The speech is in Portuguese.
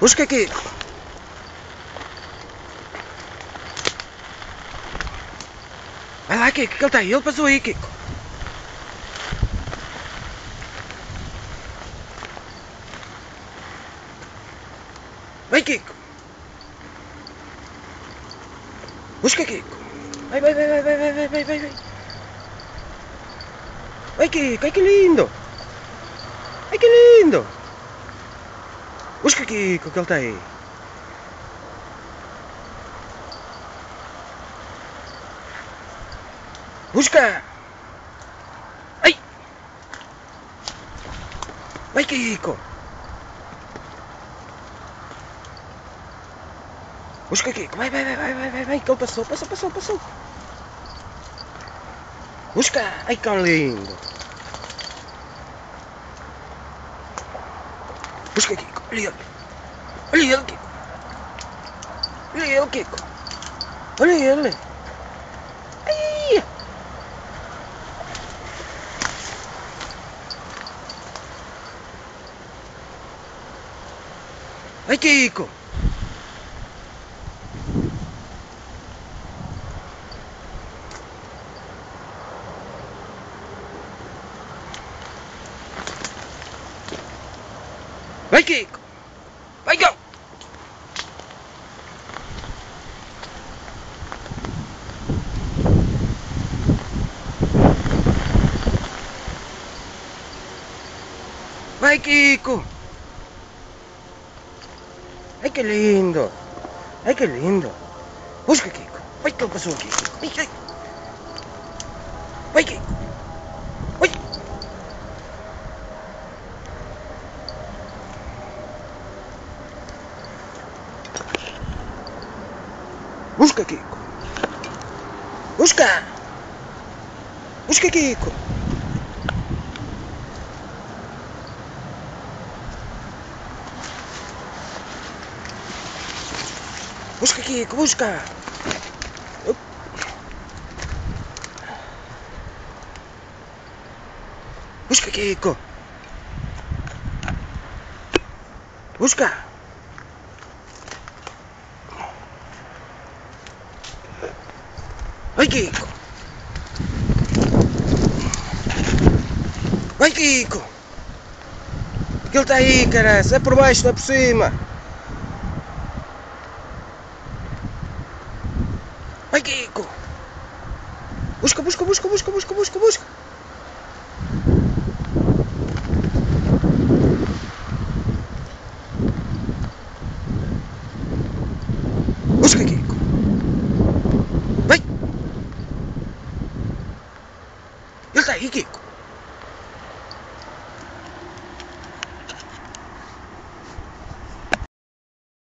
Busca Kiko. Vai lá, Kiko, que ele tá aí. Ele passou aí, Kiko. Vai, Kiko. Busca, Kiko. Vai, vai, vai, vai, vai, vai, vai, vai, vai. Vai, Kiko. Ai, que lindo. Ai, que lindo. Busca, Kiko, que ele aí. Busca. Ai. Vai, Kiko. Busca Kiko. Vai, vai, vai, vai, vai, vai, vai, que ele passou, passou, passou, passou. Busca. Ai, que lindo. Busca Kiko, olía. Olía el Kiko. Olía el Kiko. Olía el ¡Ay, Kiko! Vai que... Vai go! ¡Ay, Kiko! ¡Ay, qué lindo! ¡Ay, qué lindo! ¡Busca, Kiko! ¡Ay, qué pasó, Kiko! ¡Ay, ay! ¡Ay, Kiko! Busca, Kiko. Busca. Busca, Kiko. Busca, Kiko, busca. Busca, Kiko. Busca. Vai, Kiko. Vai, Kiko. Ele tá aí, cara. É por baixo, não é por cima. Vai, Kiko. Busca, busca, busca, busca, busca, busca. Busca,